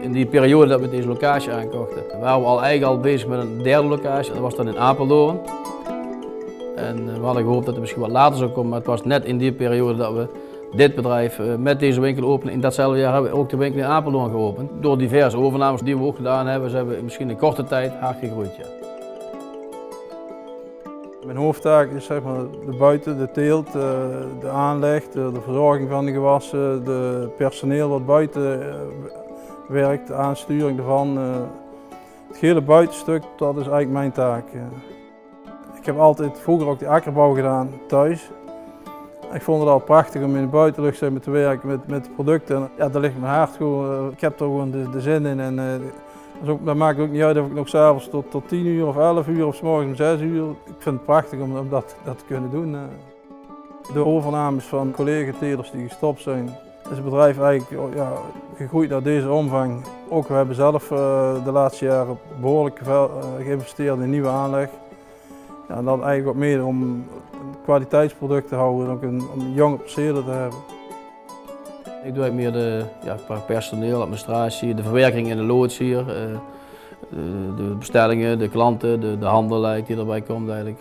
In die periode dat we deze locatie aankochten, waren we al eigenlijk al bezig met een derde locatie. Dat was dan in Apeldoorn. En eh, we hadden gehoopt dat het misschien wat later zou komen, maar het was net in die periode dat we dit bedrijf eh, met deze winkel openen. In datzelfde jaar hebben we ook de winkel in Apeldoorn geopend. Door diverse overnames die we ook gedaan hebben, zijn we misschien in korte tijd hard gegroeid. Ja. Mijn hoofdtaak is zeg maar, de buiten, de teelt, eh, de aanleg, de, verzorging van de gewassen, de personeel wat buiten werkt, de aansturing ervan. eh. Het hele buitenstuk, dat is eigenlijk mijn taak. Ik heb altijd vroeger ook die akkerbouw gedaan thuis. Ik vond het al prachtig om in de buitenlucht zeg te werken met, met producten. En, Ja, daar ligt mijn hart gewoon. eh, Ik heb er gewoon de, de zin in. En, eh, dat, maakt ook niet uit of ik nog s'avonds tot, tot 10 uur of 11 uur of s om 6 uur. Ik vind het prachtig om, om dat, dat te kunnen doen. De overnames van collega-telers die gestopt zijn, is het bedrijf eigenlijk oh, ja, gegroeid naar deze omvang. Ook we hebben zelf eh, de laatste jaren behoorlijk gevel- eh, geïnvesteerd in nieuwe aanleg. Ja, en dat eigenlijk wat meer om een kwaliteitsproduct te houden, en ook een, om een jonge perceler te hebben. Ik doe eigenlijk meer de ja, personeel, administratie, de verwerking in de loods hier. eh, de, bestellingen, de klanten, de, de handel die erbij komt eigenlijk.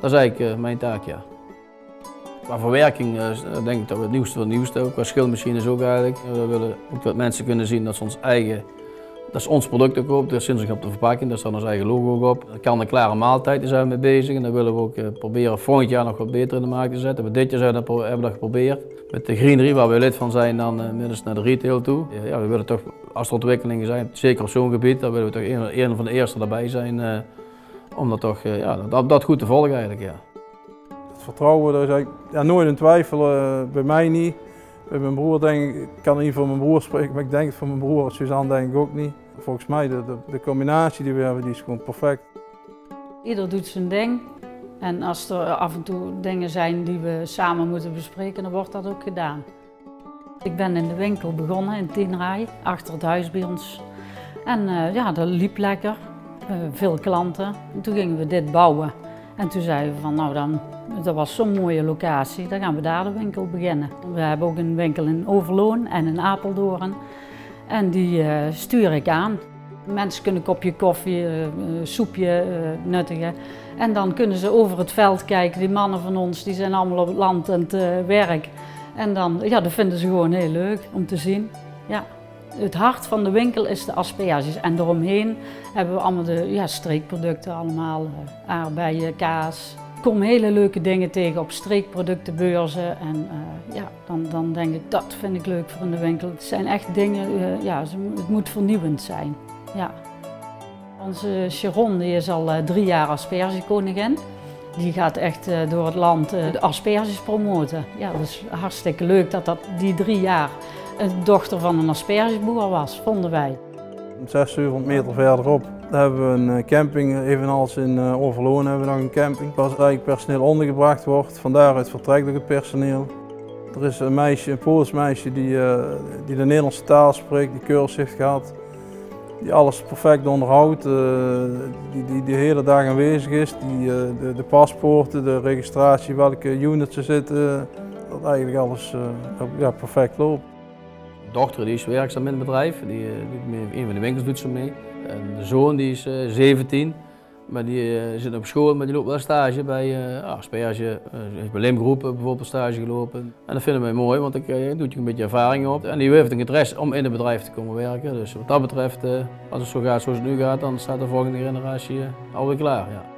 dat is eigenlijk mijn taak, ja. Qua verwerking eh, denk ik dat we het nieuwste van het nieuwste hebben. Qua schilmachines ook eigenlijk. Eh, We willen ook dat mensen kunnen zien dat ze ons eigen, dat ze ons product ook kopen. Dat ze op de verpakking, daar staat ons eigen logo op. Dat kan een klare maaltijd, daar zijn we mee bezig. En dat willen we ook eh, proberen volgend jaar nog wat beter in de markt te zetten. We dit jaar zijn dat, hebben we dat geprobeerd. Met de Greenery, waar we lid van zijn, dan middels naar de retail toe. Ja, we willen toch, als er ontwikkelingen zijn, zeker op zo'n gebied, dan willen we toch een, van de eerste erbij zijn. eh, om dat toch, eh, ja, dat, dat goed te volgen eigenlijk, ja. Vertrouwen, daar eigenlijk ja, nooit een twijfel, eh, bij mij niet. Bij mijn broer denk ik, ik kan niet voor mijn broer spreken, maar ik denk voor mijn broer, Suzanne denk ik ook niet. Volgens mij, de, de, combinatie die we hebben, die is gewoon perfect. Ieder doet zijn ding. En als er af en toe dingen zijn die we samen moeten bespreken, dan wordt dat ook gedaan. Ik ben in de winkel begonnen in Tienraai, achter het huis bij ons. En eh, ja, dat liep lekker. Eh, veel klanten. En toen gingen we dit bouwen. En toen zeiden we van, nou dan, dat was zo'n mooie locatie, dan gaan we daar de winkel beginnen. We hebben ook een winkel in Overloon en in Apeldoorn. En die eh, stuur ik aan. Mensen kunnen een kopje koffie, eh, soepje nuttigen. En dan kunnen ze over het veld kijken. Die mannen van ons die zijn allemaal op het land aan het werk. En dan, ja, dat vinden ze gewoon heel leuk om te zien. Ja. Het hart van de winkel is de asperges. En daaromheen hebben we allemaal de ja, streekproducten allemaal. eh, aardbeien, kaas. Ik kom hele leuke dingen tegen op streekproductenbeurzen. En eh, ja, dan, dan denk ik, dat vind ik leuk voor in de winkel. Het zijn echt dingen, eh, ja, het moet vernieuwend zijn. Ja. Onze Sharon die is al drie jaar aspergekoningin. Die gaat echt door het land de asperges promoten. Ja, dat is hartstikke leuk dat dat die drie jaar een dochter van een aspergeboer was, vonden wij. 600, 700 meter verderop hebben we een eh, camping, evenals in eh, Overloon hebben we nog een camping. Waar eigenlijk personeel ondergebracht wordt, van daaruit vertrekt het personeel. Er is een meisje, een Pools meisje die, eh, die de Nederlandse taal spreekt, die cursus heeft gehad. Die alles perfect onderhoudt, die, die de hele dag aanwezig is, die de, de paspoorten, de registratie, welke units er zitten, dat eigenlijk alles ja, perfect loopt. Dochter die is werkzaam in het bedrijf, die, eh, mee, een van de winkels doet ze mee. En de zoon die is eh, 17, maar die eh, zit op school, maar die loopt wel stage bij uh, asperge. eh, heeft bij Limgroep eh, bijvoorbeeld stage gelopen. En dat vinden wij mooi, want ik uh, doet je een beetje ervaring op. En die heeft een interesse om in het bedrijf te komen werken. Dus wat dat betreft, eh, als het zo gaat zoals het nu gaat, dan staat de volgende generatie eh, alweer klaar. Ja.